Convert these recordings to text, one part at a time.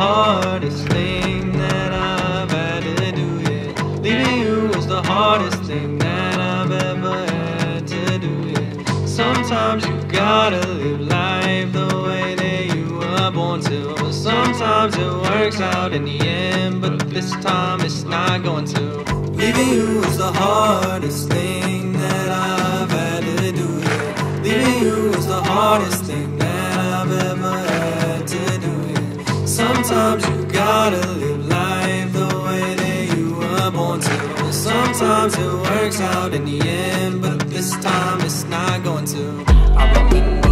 hardest thing that I've had to do, yeah. Leaving you was the hardest thing that I've ever had to do, yeah. Sometimes you gotta live life the way that you were born to. Sometimes it works out in the end, but this time it's not going to. Leaving you was the hardest thing that Sometimes you gotta live life the way that you were born to. Sometimes it works out in the end, but this time it's not going to. I remember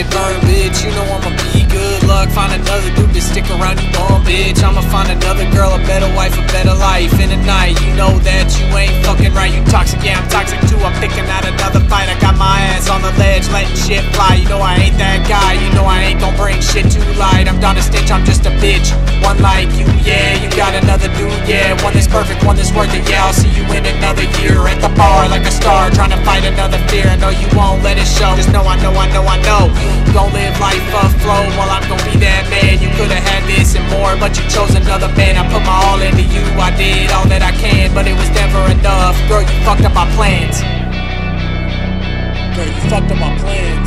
it burn, bitch. You know I'ma be good luck. Find another dude to stick around you on, bitch. I'ma find another girl, a better wife, a better life in the night. You know that you ain't fucking right. You toxic, yeah, I'm toxic too. I'm picking out another fight. I got my ass on the ledge, letting shit fly. You know I ain't that guy. You know I ain't gon' bring shit to light. I'm down to stitch, I'm just a bitch. Another yeah. One that's perfect, one that's worth it, yeah. I'll see you in another year at the bar like a star, trying to fight another fear. I know you won't let it show. Just know I know, I know, I know. Gon' live life afloat while I'm gon' be that man. You could've had this and more, but you chose another man. I put my all into you. I did all that I can, but it was never enough. Girl, you fucked up my plans. Girl, you fucked up my plans.